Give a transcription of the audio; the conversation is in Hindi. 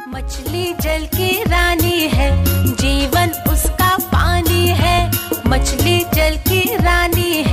मछली जल की रानी है जीवन उसका पानी है। मछली जल की रानी है